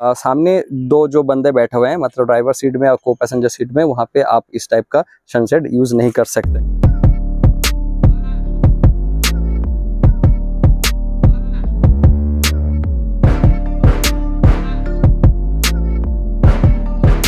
आ, सामने दो जो बंदे बैठे हुए हैं मतलब ड्राइवर सीट में और को पैसेंजर सीट में वहाँ पे आप इस टाइप का सनसेट यूज़ नहीं कर सकते।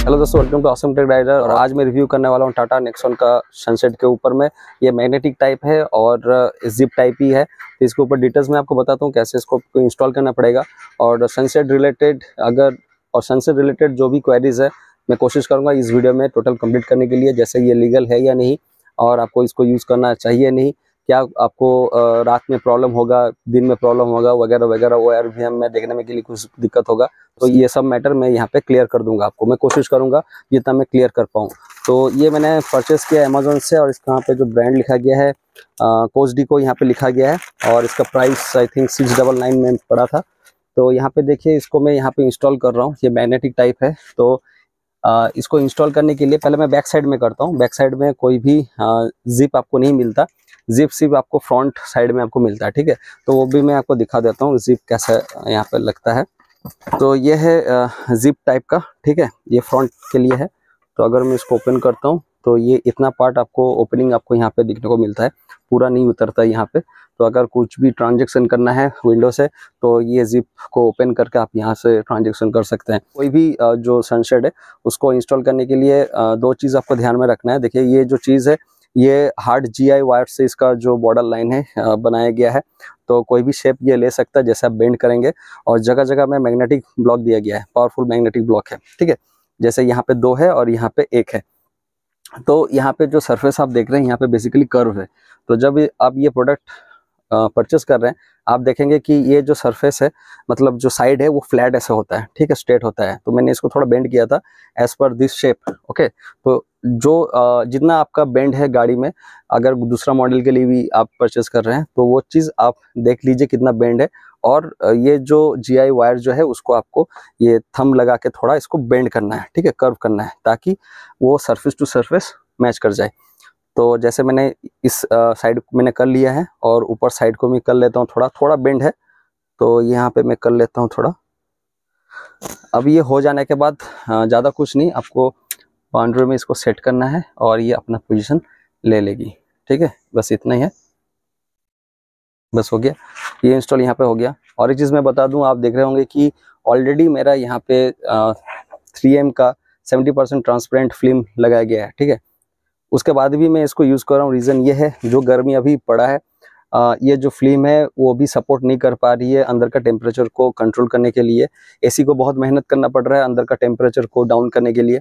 हेलो दोस्तों welcome to Awesome Tech Rider और आज मैं रिव्यू करने वाला हूँ टाटा नेक्सॉन का सनसेट के ऊपर में। ये मैग्नेटिक टाइप है और जिप टाइप ही है। तो इसके ऊपर डिटेल्स में आपको बताता हूँ कैसे इसको इंस्टॉल करना पड़ेगा। और सनसेट रिलेटेड अगर, और सनसेट रिलेटेड जो भी क्वेरीज है, मैं कोशिश करूँगा इस वीडियो में टोटल कंप्लीट करने के लिए, जैसे ये लीगल है या नहीं, और आपको इसको यूज़ करना चाहिए नहीं। क्या आपको रात में प्रॉब्लम होगा दिन में प्रॉब्लम होगा वगैरह वगैरह वो आर वी में देखने में के लिए कुछ दिक्कत होगा तो ये सब मैटर मैं यहाँ पे क्लियर कर दूँगा आपको। मैं कोशिश करूँगा जितना मैं क्लियर कर पाऊँ। तो ये मैंने परचेस किया अमेजोन से और इसका यहाँ पे जो ब्रांड लिखा गया है कोच डी को यहाँ पे लिखा गया है और इसका price I think six double nine में पड़ा था। तो यहाँ पे देखिए इसको मैं यहाँ पे इंस्टॉल कर रहा हूँ ये मैग्नेटिक टाइप है। तो आ, इसको इंस्टॉल करने के लिए पहले मैं बैक साइड में करता हूँ। बैक साइड में कोई भी आ, जिप आपको नहीं मिलता। जिप सिप आपको फ्रंट साइड में आपको मिलता है, ठीक है? तो वो भी मैं आपको दिखा देता हूँ जिप कैसा यहाँ पर लगता है। तो ये है जिप टाइप का, ठीक है? ये फ्रंट के लिए है। तो अगर मैं इसको ओपन करता हूँ तो ये इतना पार्ट आपको ओपनिंग आपको यहाँ पे देखने को मिलता है। पूरा नहीं उतरता है यहाँ पे। तो अगर कुछ भी ट्रांजेक्शन करना है विंडो से तो ये जिप को ओपन करके आप यहाँ से ट्रांजेक्शन कर सकते हैं। कोई भी जो सनशेड है, उसको इंस्टॉल करने के लिए दो चीज़ आपको ध्यान में रखना है। देखिए, ये जो चीज़ है ये हार्ड जी आई वायर से इसका जो बॉर्डर लाइन है बनाया गया है। तो कोई भी शेप ये ले सकता है, जैसे आप बेंड करेंगे और जगह जगह में मैग्नेटिक ब्लॉक दिया गया है पावरफुल मैग्नेटिक ब्लॉक है, ठीक है? जैसे यहाँ पे दो है और यहाँ पे एक है। तो यहाँ पे जो सरफेस आप देख रहे हैं, यहाँ पे बेसिकली कर्व है। तो जब आप ये प्रोडक्ट परचेस कर रहे हैं, आप देखेंगे कि ये जो सरफेस है मतलब जो साइड है, वो फ्लैट ऐसे होता है, ठीक है स्ट्रेट होता है। तो मैंने इसको थोड़ा बेंड किया था as per this shape okay तो जो जितना आपका बेंड है गाड़ी में, अगर दूसरा मॉडल के लिए भी आप परचेस कर रहे हैं तो वो चीज़ आप देख लीजिए कितना बेंड है, और ये जो जी आई वायर जो है, उसको आपको ये थम लगा के थोड़ा इसको बेंड करना है, ठीक है कर्व करना है, ताकि वो सरफेस टू सरफेस मैच कर जाए। तो जैसे मैंने इस साइड मैंने कर लिया है और ऊपर साइड को भी कर लेता हूँ थोड़ा थोड़ा बेंड है तो यहाँ पे मैं कर लेता हूँ थोड़ा। अब ये हो जाने के बाद ज़्यादा कुछ नहीं, आपको बाउंड्री में इसको सेट करना है और ये अपना पोजीशन ले लेगी। ठीक है? बस इतना ही है। बस हो गया। ये इंस्टॉल यहाँ पे हो गया। और एक चीज़ मैं बता दूँ, आप देख रहे होंगे कि ऑलरेडी मेरा यहाँ पे थ्री एम का सेवेंटी परसेंट ट्रांसपेरेंट फ़िल्म लगाया गया है। ठीक है? उसके बाद भी मैं इसको यूज़ कर रहा हूँ। रीज़न ये है जो गर्मी अभी पड़ा है आ, ये जो फ़िल्म है वो भी सपोर्ट नहीं कर पा रही है अंदर का टेम्परेचर को कंट्रोल करने के लिए। एसी को बहुत मेहनत करना पड़ रहा है अंदर का टेम्परेचर को डाउन करने के लिए।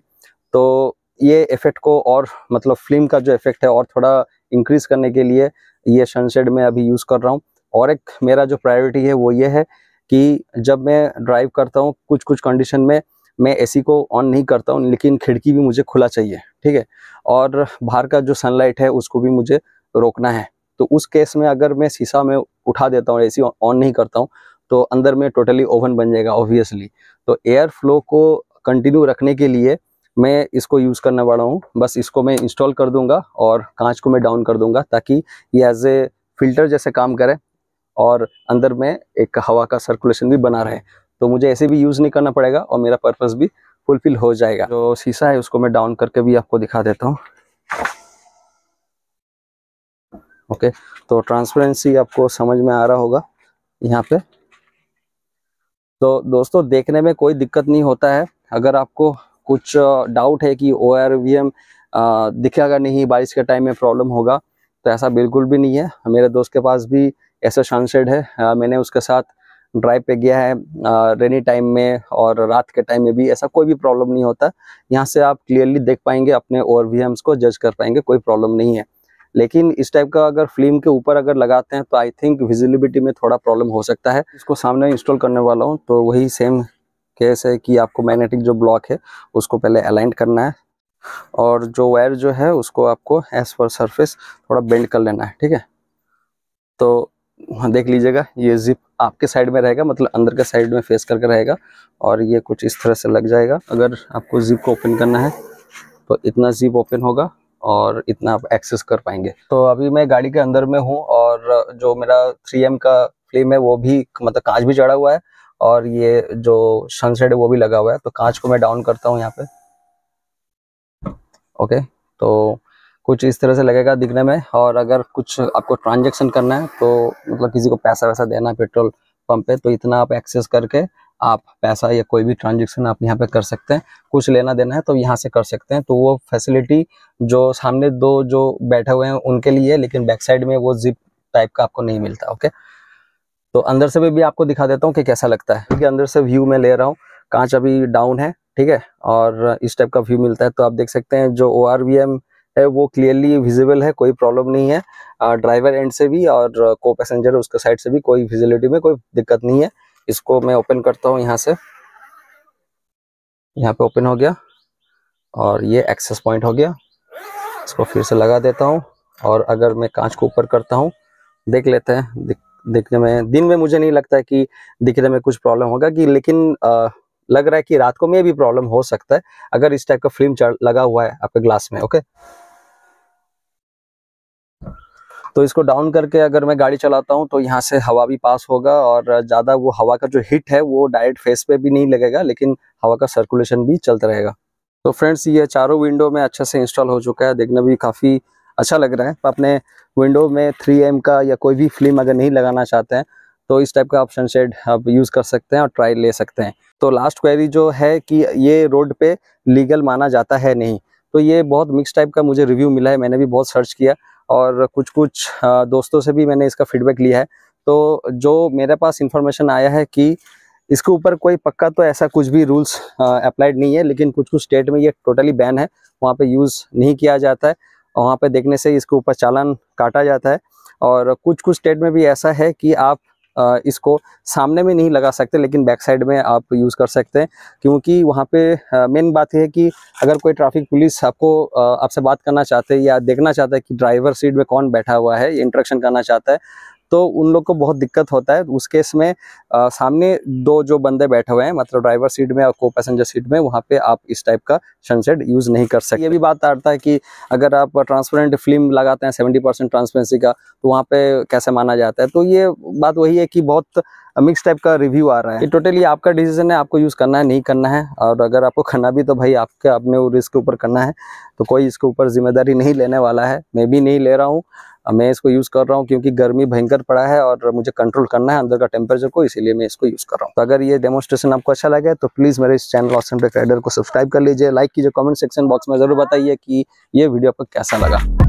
तो ये इफ़ेक्ट को और मतलब फ़िल्म का जो इफ़ेक्ट है और थोड़ा इंक्रीज करने के लिए ये सनसेड में अभी यूज़ कर रहा हूँ। और एक मेरा जो प्रायोरिटी है वो ये है कि जब मैं ड्राइव करता हूँ कुछ कुछ कंडीशन में मैं एसी को ऑन नहीं करता हूँ, लेकिन खिड़की भी मुझे खुला चाहिए, ठीक है? और बाहर का जो सनलाइट है, उसको भी मुझे रोकना है। तो उस केस में अगर मैं शीशा में उठा देता हूँ एसी ऑन नहीं करता हूँ तो अंदर में टोटली ओवन बन जाएगा ऑब्वियसली तो एयर फ्लो को कंटिन्यू रखने के लिए मैं इसको यूज़ करने वाला हूँ। बस इसको मैं इंस्टॉल कर दूँगा और कांच को मैं डाउन कर दूँगा, ताकि ये एज ए फ़िल्टर जैसे काम करे और अंदर में एक हवा का सर्कुलेशन भी बना रहे। तो मुझे ऐसे भी यूज़ नहीं करना पड़ेगा और मेरा पर्पज़ भी फुलफिल हो जाएगा। जो शीशा है उसको मैं डाउन करके भी आपको दिखा देता हूँ। ओके तो ट्रांसपेरेंसी आपको समझ में आ रहा होगा यहाँ पे। तो दोस्तों देखने में कोई दिक्कत नहीं होता है। अगर आपको कुछ डाउट है कि ओ आर वी एम दिखेगा नहीं बारिश के टाइम में प्रॉब्लम होगा तो ऐसा बिल्कुल भी नहीं है। मेरे दोस्त के पास भी ऐसा सनसेड है। आ, मैंने उसके साथ ड्राइव पे गया है रेनी टाइम में और रात के टाइम में भी ऐसा कोई भी प्रॉब्लम नहीं होता। यहाँ से आप क्लियरली देख पाएँगे, अपने ओ को जज कर पाएँगे, कोई प्रॉब्लम नहीं है। लेकिन इस टाइप का अगर फ़िल्म के ऊपर अगर लगाते हैं तो आई थिंक विजिबिलिटी में थोड़ा प्रॉब्लम हो सकता है। इसको सामने इंस्टॉल करने वाला हूँ तो वही सेम केस है कि आपको मैग्नेटिक जो ब्लॉक है, उसको पहले अलाइन करना है और जो वायर जो है, उसको आपको एज पर सरफेस थोड़ा बेंड कर लेना है, ठीक है? तो देख लीजिएगा, ये जिप आपके साइड में रहेगा मतलब अंदर के साइड में फेस करके रहेगा और ये कुछ इस तरह से लग जाएगा। अगर आपको जिप को ओपन करना है तो इतना जिप ओपन होगा और इतना आप एक्सेस कर पाएँगे। तो अभी मैं गाड़ी के अंदर में हूँ और जो मेरा 3M का फ्लेम है, वो भी मतलब कांच भी चढ़ा हुआ है और ये जो सनसेट है, वो भी लगा हुआ है। तो कांच को मैं डाउन करता हूँ यहाँ पे। ओके तो कुछ इस तरह से लगेगा दिखने में और अगर कुछ आपको ट्रांजेक्शन करना है तो मतलब किसी को पैसा वैसा देना है पेट्रोल पंप पे तो इतना आप एक्सेस करके आप पैसा या कोई भी ट्रांजेक्शन आप यहाँ पे कर सकते हैं। कुछ लेना देना है तो यहाँ से कर सकते हैं। तो वो फैसिलिटी जो सामने दो जो बैठे हुए हैं उनके लिए लेकिन बैक साइड में वो जिप टाइप का आपको नहीं मिलता ओके तो अंदर से भी, भी आपको दिखा देता हूँ कि कैसा लगता है। क्योंकि अंदर से व्यू में ले रहा हूँ कांच अभी डाउन है ठीक है? और इस टाइप का व्यू मिलता है तो आप देख सकते हैं जो ओआरवीएम है वो क्लियरली विजिबल है कोई प्रॉब्लम नहीं है। ड्राइवर एंड से भी और को पैसेंजर उसके साइड से भी कोई विजिबिलिटी में कोई दिक्कत नहीं है। इसको मैं ओपन करता हूँ यहाँ से। यहाँ पे ओपन हो गया और ये एक्सेस पॉइंट हो गया। इसको फिर से लगा देता हूँ और अगर मैं कांच को ऊपर करता हूँ देख लेते हैं दिख, दिखने में दिन में मुझे नहीं लगता है कि दिखने में कुछ प्रॉब्लम होगा कि लेकिन आ, लग रहा है कि रात को में भी प्रॉब्लम हो सकता है। अगर इस टाइप का फ़िल्म लगा हुआ है आपके ग्लास में ओके तो इसको डाउन करके अगर मैं गाड़ी चलाता हूँ तो यहाँ से हवा भी पास होगा और ज़्यादा वो हवा का जो हिट है, वो डायरेक्ट फेस पे भी नहीं लगेगा, लेकिन हवा का सर्कुलेशन भी चलता रहेगा। तो फ्रेंड्स ये चारों विंडो में अच्छे से इंस्टॉल हो चुका है, देखना भी काफ़ी अच्छा लग रहा है। अपने विंडो में थ्री एम का या कोई भी फ़िल्म अगर नहीं लगाना चाहते हैं तो इस टाइप का ऑप्शन शेड आप यूज़ कर सकते हैं और ट्राई ले सकते हैं। तो लास्ट क्वेरी जो है कि ये रोड पे लीगल माना जाता है नहीं तो ये बहुत मिक्स टाइप का मुझे रिव्यू मिला है, मैंने भी बहुत सर्च किया। और कुछ कुछ दोस्तों से भी मैंने इसका फीडबैक लिया है। तो जो मेरे पास इंफॉर्मेशन आया है कि इसके ऊपर कोई पक्का तो ऐसा कुछ भी रूल्स अप्लाइड नहीं है, लेकिन कुछ कुछ स्टेट में ये टोटली बैन है, वहाँ पे यूज़ नहीं किया जाता है वहाँ पे देखने से इसके ऊपर चालान काटा जाता है। और कुछ कुछ स्टेट में भी ऐसा है कि आप इसको सामने में नहीं लगा सकते, लेकिन बैक साइड में आप यूज़ कर सकते हैं। क्योंकि वहाँ पे मेन बात यह है कि अगर कोई ट्रैफ़िक पुलिस आपको आपसे बात करना चाहते हैं या देखना चाहता है कि ड्राइवर सीट में कौन बैठा हुआ है इंट्रक्शन करना चाहता है तो उन लोग को बहुत दिक्कत होता है। उस केस में आ, सामने दो जो बंदे बैठे हुए हैं मतलब ड्राइवर सीट में और को पैसेंजर सीट में वहाँ पे आप इस टाइप का सनसेट यूज़ नहीं कर सकते। ये भी बात आता है कि अगर आप ट्रांसपेरेंट फ़िल्म लगाते हैं सेवेंटी परसेंट ट्रांसपेरेंसी का तो वहाँ पे कैसे माना जाता है? तो ये बात वही है कि बहुत मिक्स टाइप का रिव्यू आ रहा है। ये टोटली आपका डिसीज़न है आपको यूज़ करना है नहीं करना है और अगर आपको करना भी तो भाई आपके अपने रिस्क के ऊपर करना है। तो कोई इसके ऊपर ज़िम्मेदारी नहीं लेने वाला है। मैं भी नहीं ले रहा हूँ। मैं इसको यूज़ कर रहा हूँ क्योंकि गर्मी भयंकर पड़ा है और मुझे कंट्रोल करना है अंदर का टेम्परेचर को, इसीलिए मैं इसको यूज़ कर रहा हूँ। तो अगर ये डेमोस्ट्रेशन आपको अच्छा लगे तो प्लीज़ मेरे इस चैनल ऑप्शन राइडर को सब्सक्राइब कर लीजिए लाइक कीजिए कॉमेंट सेक्शन बॉक्स में ज़रूर बताइए कि ये वीडियो आपको कैसा लगा।